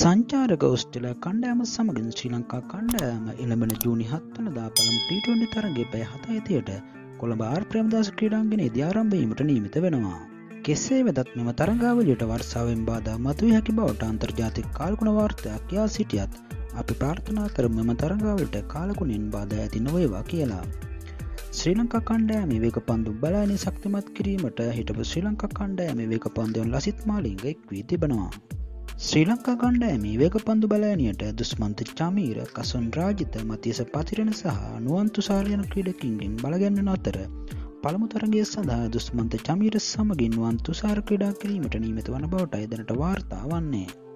සංචාරක ඔස්ටල කණ්ඩෑම සමගින් ශ්‍රී ලංකා කණ්ඩෑම එළඹෙන ජූනි හත්වන දා පළමු ටීටොන්ඩි තරගේ පැය හත ඇතියට කොළඹ ආර් ප්‍රේමදාස ක්‍රීඩාන්ගෙන ඉදිආරම්භීමට නීමිත වෙනවා. කෙසේ වෙදත් මෙම තරගාවලියට වර්සාාවෙන් බාධ මතුව හැකි බවට අන්තර්ජාතික කාල්කුණ වාර්තයක් කියා සිටියත් අපි ප්‍රාර්ථනා කර මෙම තරගාවලට කාලකුණින් බාධ ඇති නොවේවා කියලා. ශ්‍රී ලංකා කණ්ඩෑම වේක පන්දු බලානි ශක්තිමත් කිරීමට හිටපු ශ්‍රී ලංකා කණ්ඩෑම වේක පන්දයන් ලසිත් මාලිංග එක් වී තිබෙනවා. ශ්‍රී ලංකා කණ්ඩෑමේ වේග පන්දු බලෑනියට දුස්මන්ත චමීර කසුන් රාජිත මතියස පතිරෙන සහ නුවන්තු සාරයන ක්‍රඩකින්ගෙන් බලගන්නන අතර පළමු තරගේ සඳහා දුස්මන්ත චමීර සමගින් වන් තුසාර ක්‍රඩා කිරීමට නීමත වන බවට අයදනට වාර්තා වන්නේ.